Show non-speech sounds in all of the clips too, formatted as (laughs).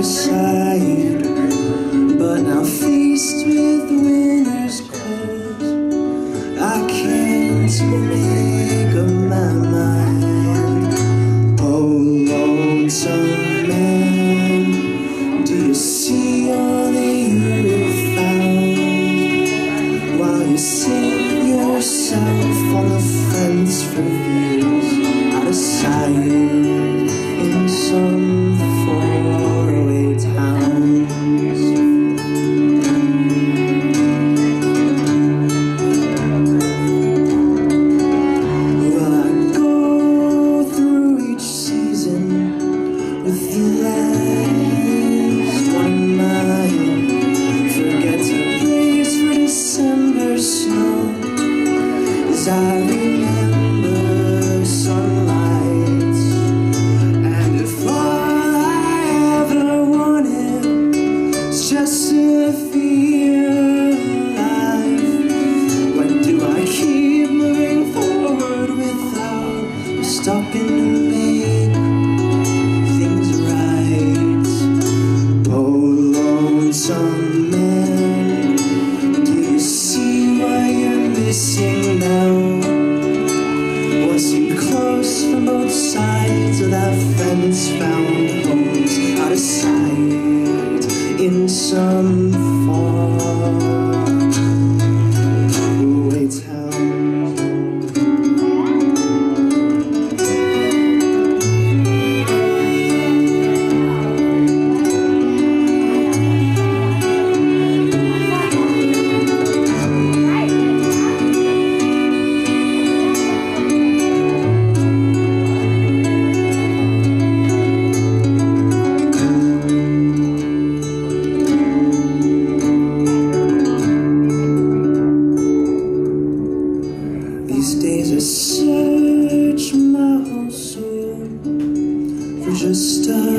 your side. search my whole soul for just a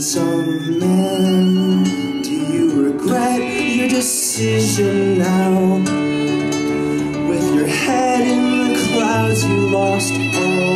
some men. Do you regret your decision now? With your head in the clouds, you lost all.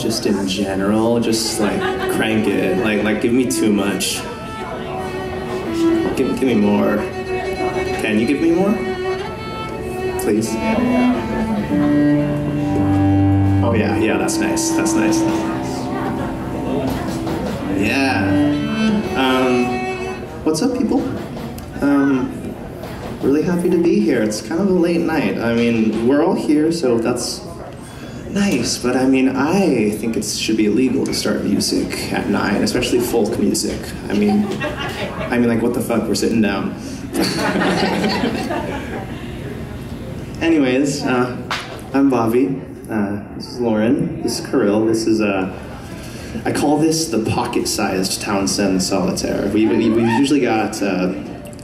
just in general, just like crank it, like like give me too much. Give, give me more. Can you give me more? Please. Oh yeah, yeah, that's nice. That's nice. Yeah. Um, what's up, people? Um, really happy to be here. It's kind of a late night. I mean, we're all here, so that's Nice, but I mean, I think it should be illegal to start music at nine, especially folk music. I mean, I mean, like, what the fuck? We're sitting down. (laughs) Anyways, uh, I'm Bobby. Uh, this is Lauren. This is Kirill. This is uh, I call this the pocket-sized Townsend's Solitaire. We, we, we've usually got uh,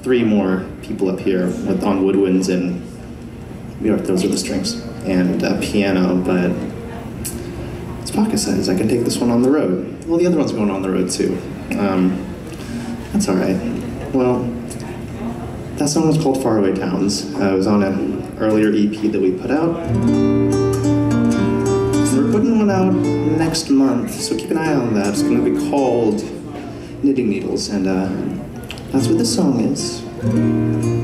three more people up here with, on woodwinds and you know, those are the strings and uh, piano, but it's pocket sized. I can take this one on the road. Well, the other one's going on the road too. Um, that's all right. Well, that song was called Faraway Towns. Uh, it was on an earlier EP that we put out. We're putting one out next month, so keep an eye on that. It's going to be called Knitting Needles, and uh, that's what this song is.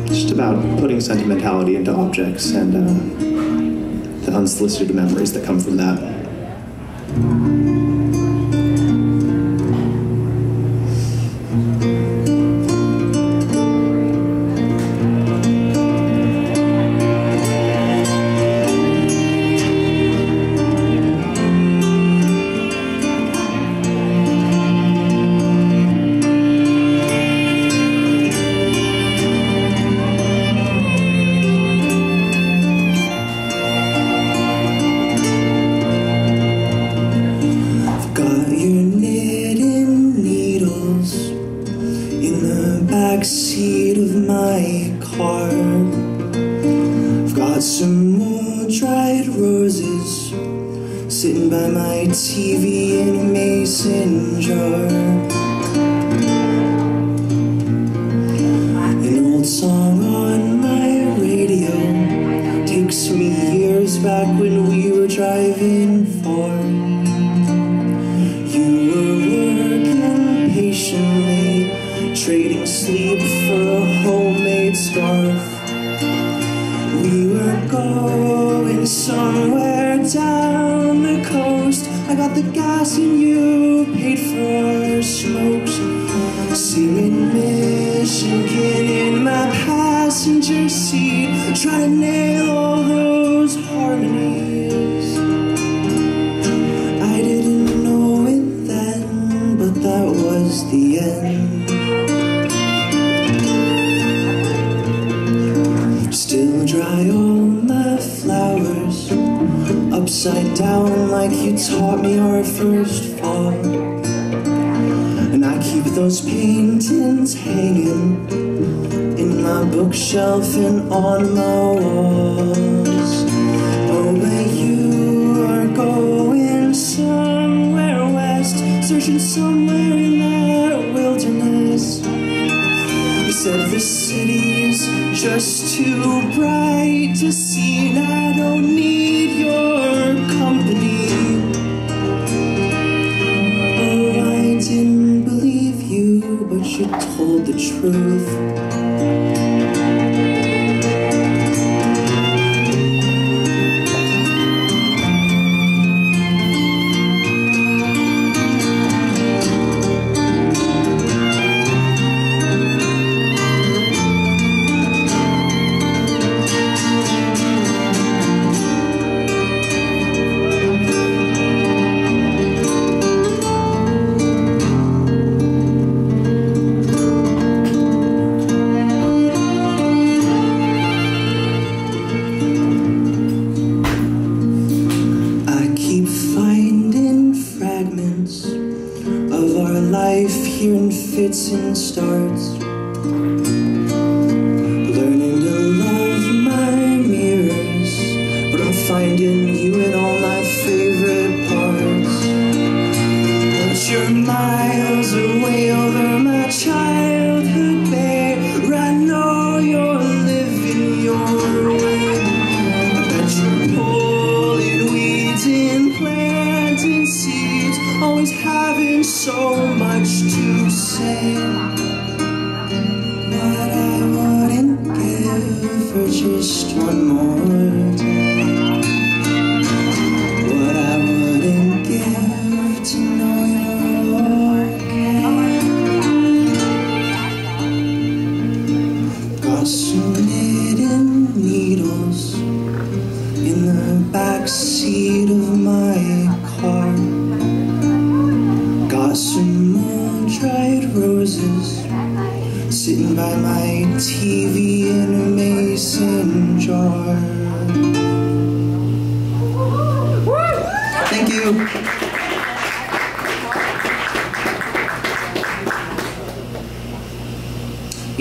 Just about putting sentimentality into objects and uh, the unsolicited memories that come from that. Of my car. I've got some more dried roses sitting by my TV in a mason jar. Down the coast. I got the gas and you paid for smokes. Singing Michigan in my passenger seat, trying to upside down like you taught me our first fall. And I keep those paintings hanging in my bookshelf and on my walls. Oh, but you are going somewhere west, searching somewhere in that wilderness. You said the city's just too bright to see, and I don't need truth.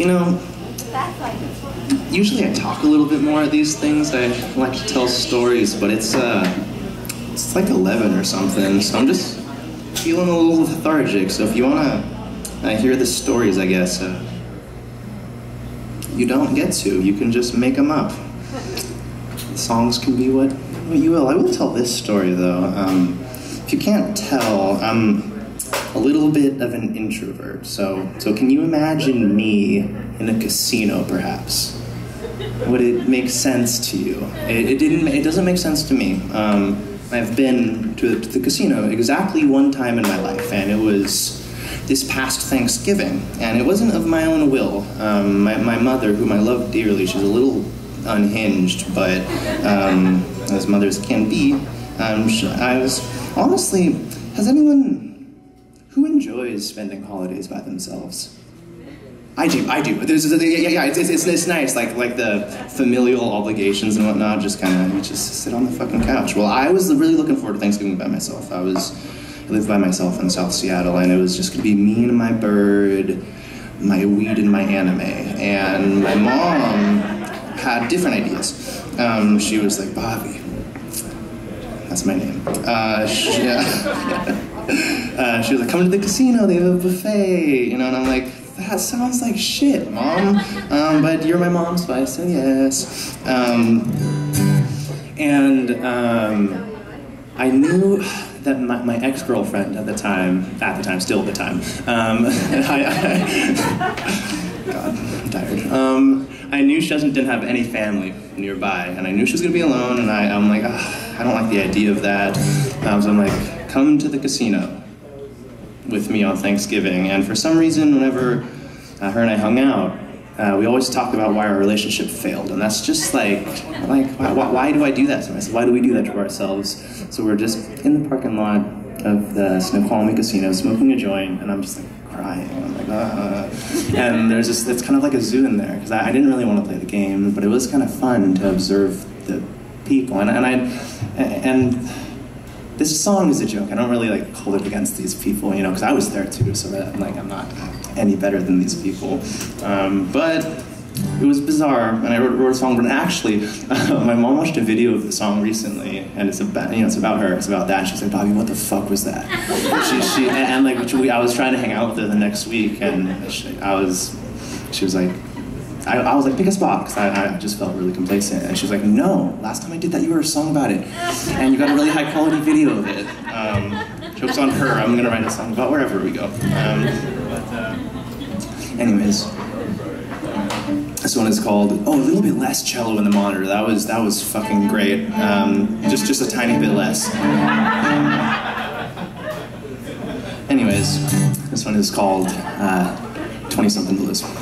You know, usually I talk a little bit more at these things. I like to tell stories, but it's uh, it's like 11 or something, so I'm just feeling a little lethargic. So if you wanna uh, hear the stories, I guess uh, you don't get to. You can just make them up. songs can be what, what you will. I will tell this story though. Um, if you can't tell, I'm a little bit of an introvert. So, so can you imagine me in a casino, perhaps? Would it make sense to you? It, it didn't. It doesn't make sense to me. Um, I've been to, to the casino exactly one time in my life, and it was this past Thanksgiving, and it wasn't of my own will. Um, my, my mother, whom I love dearly, she's a little unhinged, but um, as mothers can be, um, I was honestly. Has anyone who enjoys spending holidays by themselves? I do, I do. There's, yeah, yeah, it's, it's, it's nice, like like the familial obligations and whatnot. Just kind of, you just sit on the fucking couch. Well, I was really looking forward to Thanksgiving by myself. I was, I lived by myself in South Seattle, and it was just gonna be me and my bird, my weed and my anime. And my mom had different ideas. Um, she was like, Bobby, that's my name. Uh, she, yeah. (laughs) uh, she was like, come to the casino. They have a buffet, you know. And I'm like that sounds like shit, mom. Um, but you're my mom, so I said yes. Um, and um, I knew that my, my ex-girlfriend at the time, at the time, still at the time, um, (laughs) I, I, God, I'm tired. Um, I knew she doesn't, didn't have any family nearby, and I knew she was gonna be alone, and I, I'm like, I don't like the idea of that. Um, so I'm like, come to the casino with me on Thanksgiving. And for some reason, whenever uh, her and I hung out, uh, we always talk about why our relationship failed. And that's just like, like why, why, do I do that to myself? Why do we do that to ourselves? So we're just in the parking lot of the Snoqualmie Casino smoking a joint, and I'm just like crying. I'm like, ah. And there's just, it's kind of like a zoo in there, because I, I, didn't really want to play the game, but it was kind of fun to observe the people. And, and I, and this song is a joke. I don't really like hold it against these people, you know, because I was there too. So that like I'm not any better than these people. Um, but it was bizarre, and I wrote, wrote a song. But actually, uh, (laughs) my mom watched a video of the song recently, and it's about you know it's about her. It's about that. She's like, Bobby, what the fuck was that? (laughs) she, she and, and like we, I was trying to hang out with her the next week, and she, I was, she was like, I, I, was like, pick a spot, because I, I, just felt really complacent. And she was like, no, last time I did that, you wrote a song about it. And you got a really high quality video of it. Um, joke's on her, I'm gonna write a song about wherever we go. Um, but, uh, anyways, this one is called, oh, a little bit less cello in the monitor. That was, that was fucking great. Um, just, just a tiny bit less. anyways, this one is called 20-something uh, Blues. something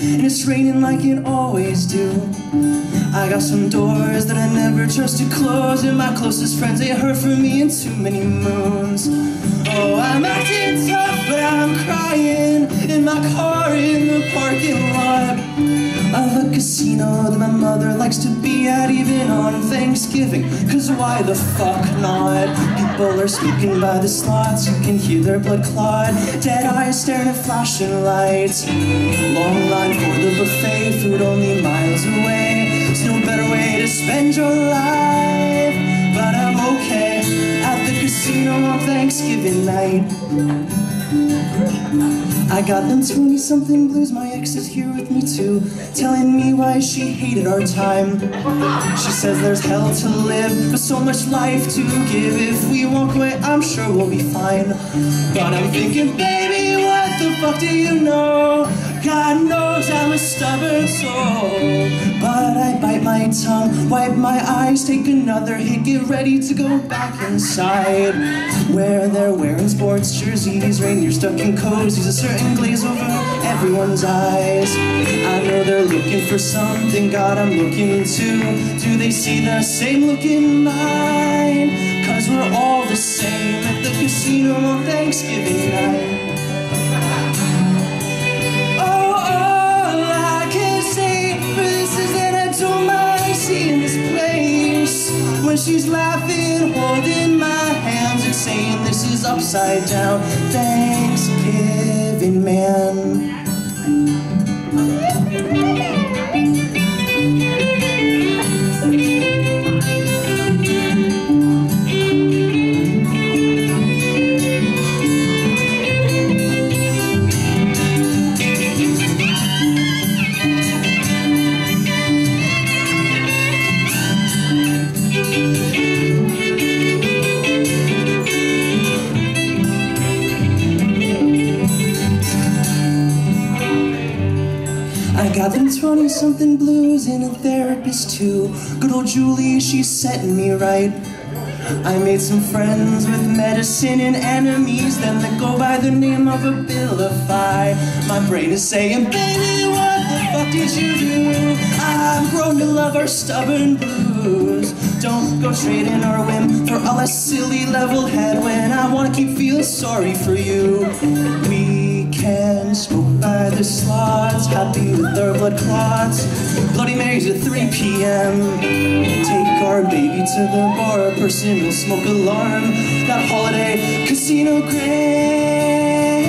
And it's raining like it always do. I got some doors that I never trust to close And my closest friends they heard from me in too many moons. Oh, I'm acting tough but I'm crying In my car in the parking lot Of a casino that my mother likes to be at Even on Thanksgiving. Cause why the fuck not? People are sneaking by the slots You can hear their blood clot. Dead eyes staring at flashing lights. Long line for the buffet Food only miles away. There's no better way to spend your life. But I'm okay At the casino on Thanksgiving night I got them 20 something blues, my ex is here with me too, telling me why she hated our time. She says there's hell to live, but so much life to give. If we walk away, I'm sure we'll be fine. But I'm thinking, baby, what the fuck do you know? God knows I'm a stubborn soul. But I bite my tongue, wipe my eyes, take another hit, get ready to go back inside. Where they're wearing sports jerseys, reindeer stuck in cozies, a certain glaze over everyone's eyes. I know they're looking for something, God, I'm looking too. Do they see the same look in mine? Cause we're all the same at the casino on Thanksgiving night. Upside down Thanksgiving, man. Them 20 something blues and a therapist too. Good old Julie, she's setting me right. I made some friends with medicine and enemies, then that go by the name of Abilify. My brain is saying, baby, what the fuck did you do? I've grown to love our stubborn blues. Don't go straight in our whim for all that silly level head when I wanna keep feeling sorry for you. We can smoke by the slots, happy with their blood clots. Bloody Marys at 3 p.m. Take our baby to the bar, Person will smoke alarm. That holiday casino grand.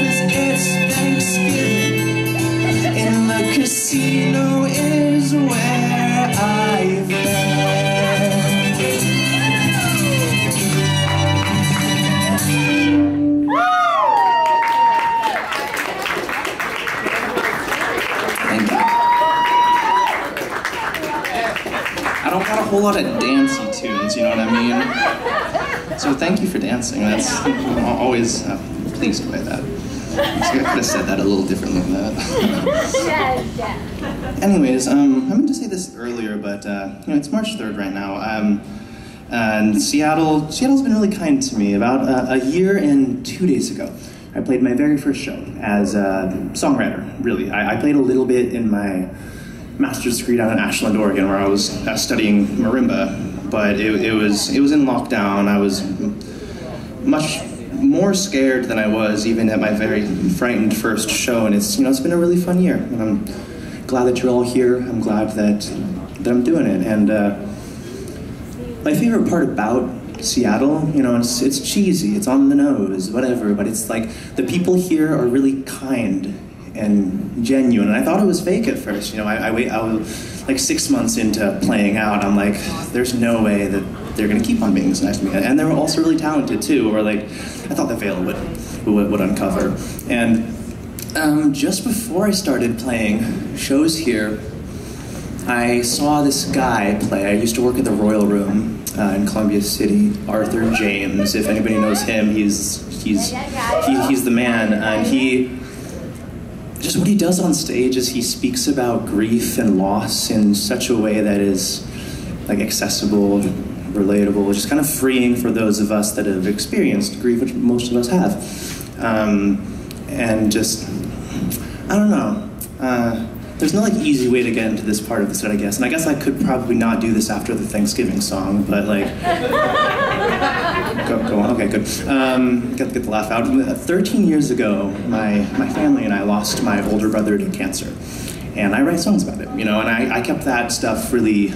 Cause it's Thanksgiving, and the casino is where whole lot of dancey tunes, you know what I mean? So thank you for dancing. That's I'm always uh, pleased by that. I could have said that a little differently than that. (laughs) Anyways, um, I meant to say this earlier, but uh, you know it's March third right now. Um, and Seattle, Seattle's been really kind to me. About uh, a year and two days ago, I played my very first show as a songwriter. Really, I, I played a little bit in my master's degree down in Ashland, Oregon, where I was uh, studying marimba. But it, it was it was in lockdown. I was much more scared than I was even at my very frightened first show, and it's you know it's been a really fun year. And I'm glad that you're all here. I'm glad that that I'm doing it. And uh, my favorite part about Seattle, you know, it's it's cheesy, it's on the nose, whatever, but it's like the people here are really kind and genuine. And I thought it was fake at first. You know, I, I wait. I was like six months into playing out. I'm like, there's no way that they're gonna keep on being this nice to me. And they were also really talented too. Or like, I thought the veil would would, would uncover. And um, just before I started playing shows here, I saw this guy play. I used to work at the Royal Room uh, in Columbia City. Arthur James, if anybody knows him, he's he's he, he's the man. And he just what he does on stage is he speaks about grief and loss in such a way that is like accessible, relatable, just kind of freeing for those of us that have experienced grief, which most of us have. Um, and just I don't know. Uh, there's no like easy way to get into this part of the set, I guess. And I guess I could probably not do this after the Thanksgiving song, but like, go, go on. Okay, good. Um, get, get the laugh out. 13 years ago, my my family and I lost my older brother to cancer, and I write songs about it. You know, and I, I kept that stuff really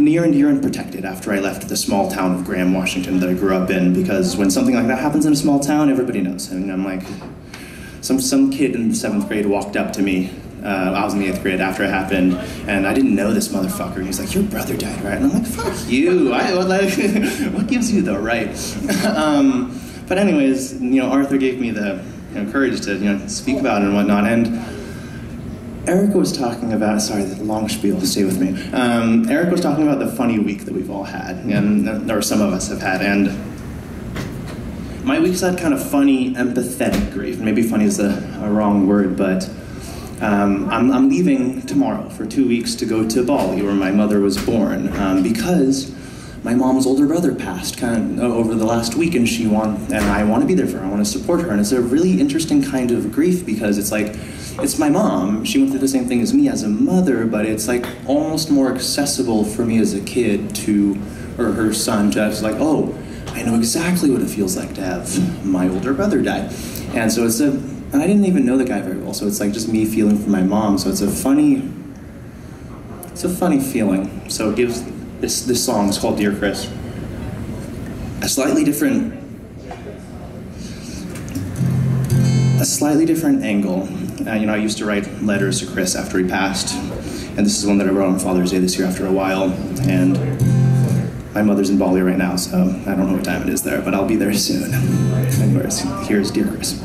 near and dear and protected after I left the small town of Graham, Washington that I grew up in, because when something like that happens in a small town, everybody knows. And I'm like, some some kid in seventh grade walked up to me Uh, I was in the eighth grade after it happened, and I didn't know this motherfucker. And he's like, "Your brother died, right?" And I'm like, "Fuck you! I, (laughs) what, like, (laughs) what gives you the right?" (laughs) um, but anyways, you know, Arthur gave me the you know, courage to you know speak about it and whatnot, and. Eric was talking about, sorry, the long spiel, stay with me. Um, Eric was talking about the funny week that we've all had, and or some of us have had, and my week's had kind of funny, empathetic grief. Maybe funny is a, a wrong word, but um, I'm, I'm, leaving tomorrow for two weeks to go to Bali, where my mother was born, um, because my mom's older brother passed kind of over the last week, and she want and I want to be there for her. I want to support her, and it's a really interesting kind of grief because it's like it's my mom. She went through the same thing as me as a mother, but it's like almost more accessible for me as a kid to, or her son, to just like, oh, I know exactly what it feels like to have my older brother die. And so it's a, and I didn't even know the guy very well, so it's like just me feeling for my mom. So it's a funny, it's a funny feeling. So it gives, this, this song is called Dear Chris. A slightly different, a slightly different angle uh, you know, I used to write letters to Chris after he passed, and this is one that I wrote on Father's Day this year after a while. And my mother's in Bali right now, so I don't know what time it is there, but I'll be there soon. (laughs) Anyways, here's Dear Chris.